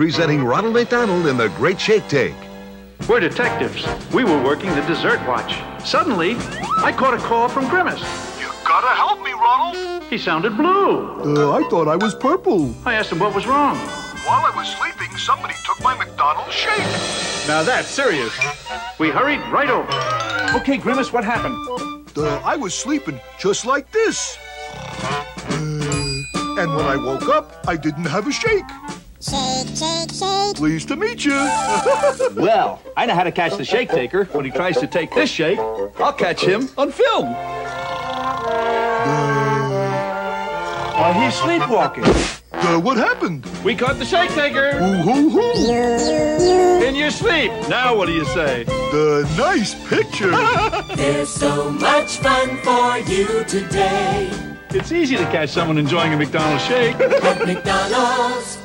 presenting Ronald McDonald in the Great Shake Take. We're detectives. We were working the dessert watch. Suddenly, I caught a call from Grimace. You gotta help me, Ronald. He sounded blue. Uh, I thought I was purple. I asked him what was wrong. While I was sleeping, somebody took my McDonald's shake. Now that's serious. We hurried right over. Okay, Grimace, what happened? Uh, I was sleeping just like this. Uh, and when I woke up, I didn't have a shake. Shake, shake, shake. Pleased to meet you. Well, I know how to catch the shake taker when he tries to take this shake. I'll catch him on film. While he's sleepwalking. Uh, what happened? We caught the shake taker Ooh, hoo, hoo. in your sleep. Now what do you say? The nice picture. There's so much fun for you today It's easy to catch someone enjoying a McDonald's shake. at McDonald's.